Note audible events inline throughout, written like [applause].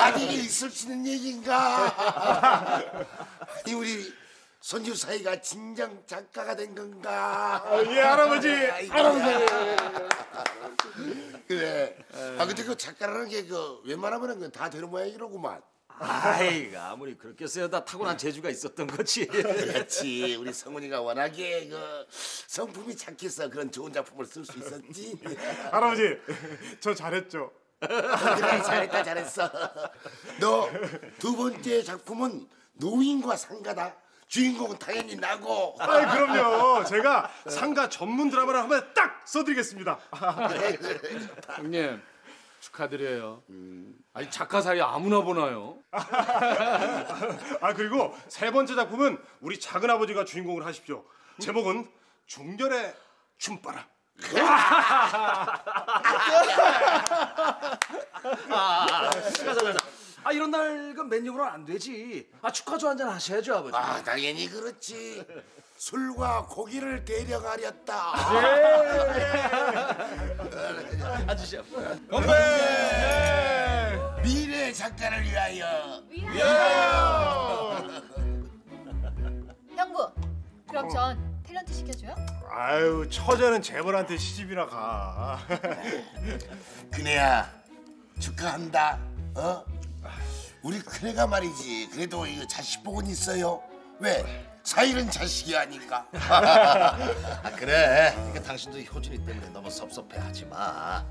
아니 이게 있을 수 있는 얘기인가? 아니 우리 손주 사이가 진정 작가가 된 건가? 예 할아버지. 할아버지. 그래. 아 근데 그 작가라는 게 그 웬만하면은 그다 되는 모양이로구만. 아이 아무리 그렇게 써야 다 타고난 재주가 있었던 거지. 그렇지. 우리 성훈이가 워낙에 그 성품이 착해서 그런 좋은 작품을 쓸 수 있었지. 할아버지 저 잘했죠. 그래 잘했다 잘했어. 너 두 번째 작품은 노인과 상가다. 주인공은 당연히 나고. 아이 그럼요. 제가 상가 전문 드라마를 한번 딱 써드리겠습니다. 형님 축하드려요. 아니 작가 사이 아무나 보나요? 아 그리고 세 번째 작품은 우리 작은 아버지가 주인공을 하십시오. 제목은 중년의 춤바람. 아 이런 날그 맨입으로는 안 되지. 아 축하주 한잔 하셔야죠 아버지. 아 당연히 그렇지. 술과 고기를 데려가렸다. 앉으시오. 미래 작가를 위하여. 형부, 그럼 전 탤런트 시켜줘요? 아유 처제는 재벌한테 시집이나 가. [laughs] 그네야 축하한다. 어? 우리 그네가 말이지. 그래도 이거 자식 복은 있어요. 왜? 사일은 자식이 아니까. [laughs] 아 그래. 그러니까 당신도 효준이 때문에 너무 섭섭해하지 마.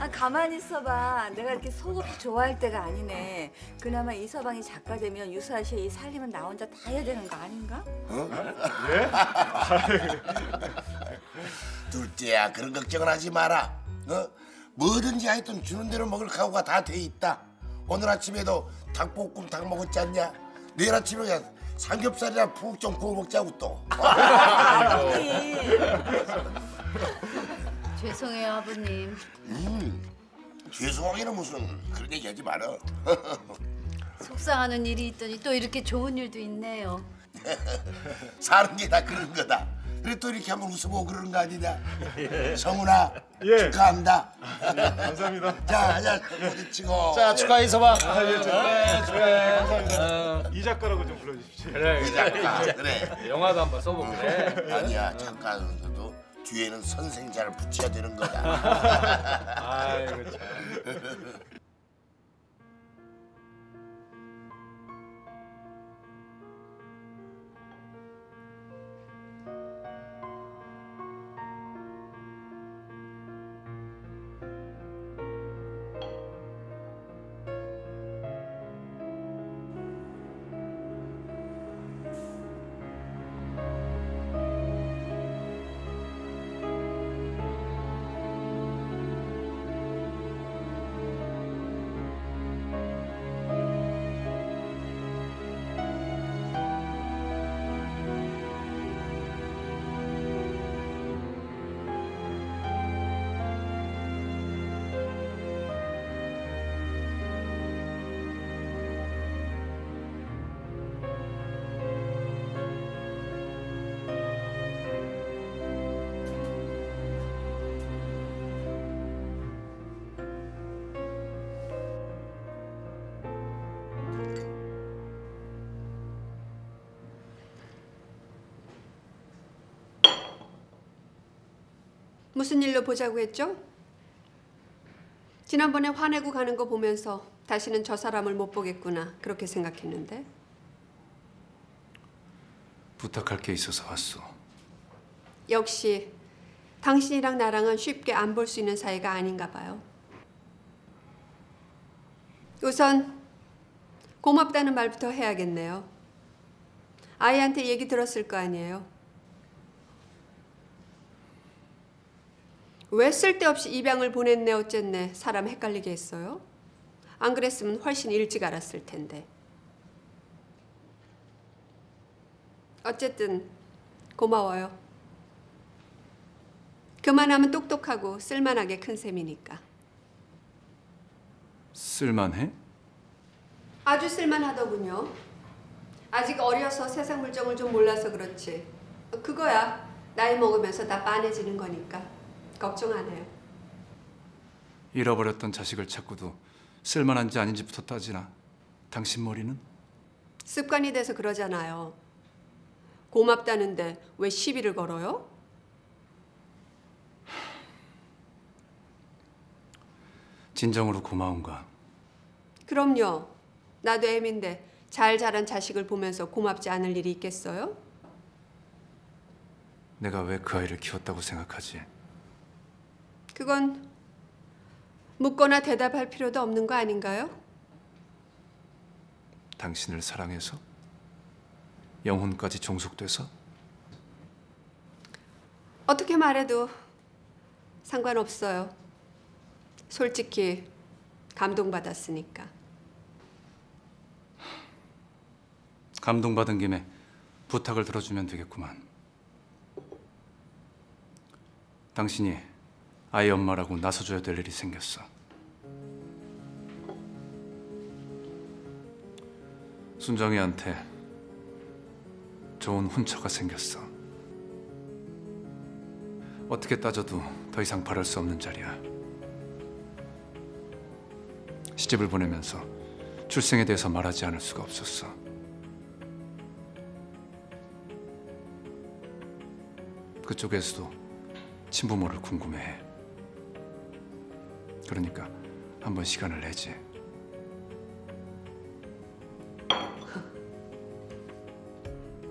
아 가만히 있어봐. 내가 이렇게 속없이 좋아할 때가 아니네. 그나마 이 서방이 작가 되면 씨의 이 살림은 나 혼자 다 해야 되는 거 아닌가? [laughs] 둘째야 그런 걱정은 하지 마라. 어? 뭐든지 하여튼 주는 대로 먹을 각오가 다 돼 있다. 오늘 아침에도 닭볶음 닭 먹었지 않냐? 내일 아침에 그냥 삼겹살이랑 푹 좀 구워 먹자고 또. [laughs] 죄송해요 아버님. 음, 죄송하기는 무슨 그런 얘기 하지 마라. [laughs] 속상하는 일이 있더니 또 이렇게 좋은 일도 있네요. 사는 게 다 그런 거다. 그래 또 이렇게 한번 웃어보고 그러는 거 아니냐? [laughs] 성훈아 예. 축하한다. 감사합니다. [laughs] 자, 자, 부딪히고. 자 축하 이서방. 이 작가라고 좀 불러주십시오. 그래 이 작가 그래. 영화도 한번 써보고 그래. 아니야 작가는데도 뒤에는 선생자를 붙여야 되는 거다. [laughs] 아이고 참. 무슨 일로 보자고 했죠? 지난번에 화내고 가는 거 보면서 다시는 저 사람을 못 보겠구나 그렇게 생각했는데 부탁할 게 있어서 왔어. 역시 당신이랑 나랑은 쉽게 안 볼 수 있는 사이가 아닌가 봐요. 우선 고맙다는 말부터 해야겠네요. 아이한테 얘기 들었을 거 아니에요. 왜 쓸데없이 입양을 보냈네 어쨌네 사람 헷갈리게 했어요? 안 그랬으면 훨씬 일찍 알았을 텐데. 어쨌든 고마워요. 그만하면 똑똑하고 쓸만하게 큰 셈이니까. 쓸만해? 아주 쓸만하더군요. 아직 어려서 세상 물정을 좀 몰라서 그렇지. 그거야 나이 먹으면서 다 빤해지는 거니까 걱정 안 해요. 잃어버렸던 자식을 찾고도 쓸만한지 아닌지부터 따지나 당신 머리는 습관이 돼서 그러잖아요. 고맙다는데 왜 시비를 걸어요? 진정으로 고마운가? 그럼요. 나도 애인데 잘 자란 자식을 보면서 고맙지 않을 일이 있겠어요? 내가 왜 그 아이를 키웠다고 생각하지? 그건 묻거나 대답할 필요도 없는 거 아닌가요? 당신을 사랑해서? 영혼까지 종속돼서? 어떻게 말해도 상관없어요. 솔직히 감동받았으니까. 감동받은 김에 부탁을 들어주면 되겠구만. 당신이 아이 엄마라고 나서줘야 될 일이 생겼어. 순정이한테 좋은 훈처가 생겼어. 어떻게 따져도 더 이상 바랄 수 없는 자리야. 시집을 보내면서 출생에 대해서 말하지 않을 수가 없었어. 그쪽에서도 친부모를 궁금해해. 그러니까 한번 시간을 내지.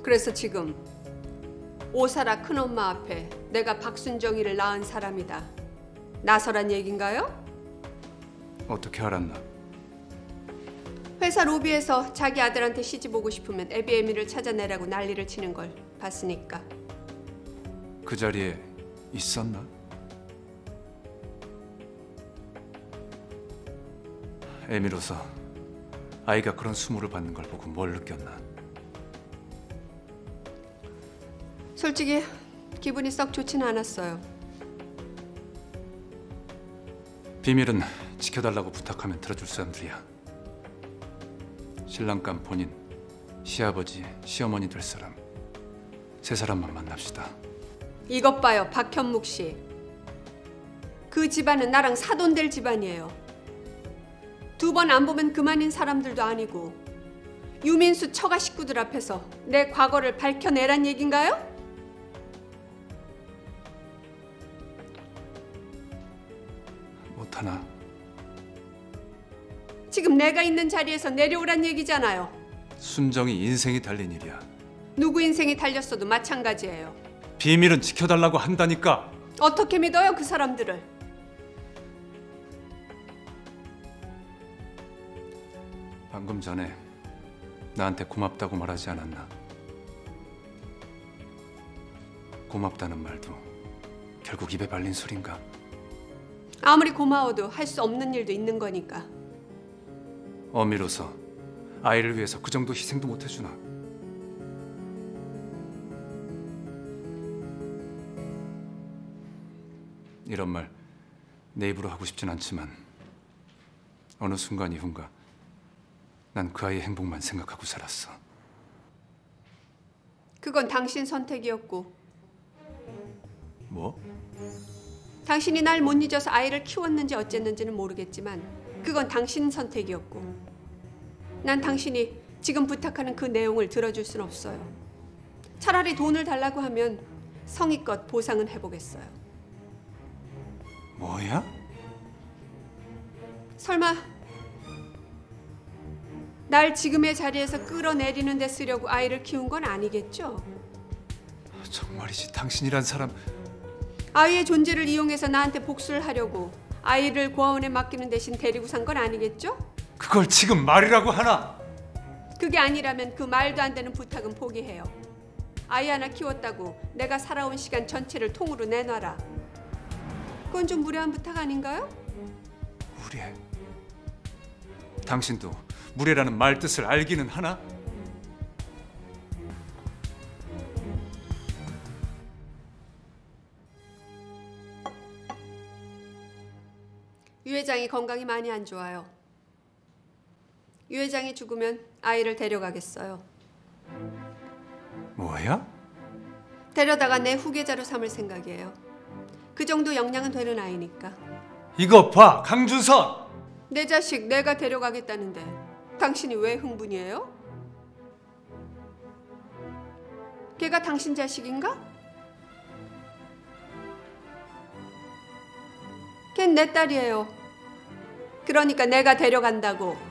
그래서 지금 오사라 큰엄마 앞에 내가 박순정이를 낳은 사람이다. 나서란 얘긴가요? 어떻게 알았나? 회사 로비에서 자기 아들한테 시집 오고 싶으면 에비에미를 찾아내라고 난리를 치는 걸 봤으니까. 그 자리에 있었나? 에미로서 아이가 그런 수모를 받는 걸 보고 뭘 느꼈나? 솔직히 기분이 썩 좋진 않았어요. 비밀은 지켜달라고 부탁하면 들어줄 사람들이야. 신랑감 본인, 시아버지, 시어머니 될 사람 세 사람만 만납시다. 이것 봐요, 박현묵 씨. 그 집안은 나랑 사돈될 집안이에요. 두 번 안 보면 그만인 사람들도 아니고 유민수 처가 식구들 앞에서 내 과거를 밝혀내란 얘긴가요? 못하나? 지금 내가 있는 자리에서 내려오란 얘기잖아요. 순정이 인생이 달린 일이야. 누구 인생이 달렸어도 마찬가지예요. 비밀은 지켜달라고 한다니까. 어떻게 믿어요, 그 사람들을? 방금 전에 나한테 고맙다고 말하지 않았나? 고맙다는 말도 결국 입에 발린 소린가? 아무리 고마워도 할 수 없는 일도 있는 거니까. 어미로서 아이를 위해서 그 정도 희생도 못 해주나? 이런 말 내 입으로 하고 싶진 않지만 어느 순간 이후인가 난 그 아이의 행복만 생각하고 살았어. 그건 당신 선택이었고 뭐? 당신이 날 못 잊어서 아이를 키웠는지 어쨌는지는 모르겠지만 그건 당신 선택이었고 난 당신이 지금 부탁하는 그 내용을 들어줄 순 없어요. 차라리 돈을 달라고 하면 성의껏 보상은 해보겠어요. 뭐야? 설마 날 지금의 자리에서 끌어내리는 데 쓰려고 아이를 키운 건 아니겠죠? 정말이지 당신이란 사람 아이의 존재를 이용해서 나한테 복수를 하려고 아이를 고아원에 맡기는 대신 데리고 산 건 아니겠죠? 그걸 지금 말이라고 하나? 그게 아니라면 그 말도 안 되는 부탁은 포기해요. 아이 하나 키웠다고 내가 살아온 시간 전체를 통으로 내놔라. 그건 좀 무례한 부탁 아닌가요? 무례. 당신도 무례라는 말 뜻을 알기는 하나? 유 회장이 건강이 많이 안 좋아요. 유 회장이 죽으면 아이를 데려가겠어요. 뭐야? 데려다가 내 후계자로 삼을 생각이에요. 그 정도 역량은 되는 아이니까. 이것 봐, 강준선. 내 자식 내가 데려가겠다는데 당신이 왜 흥분이에요? 걔가 당신 자식인가? 걘 내 딸이에요. 그러니까 내가 데려간다고.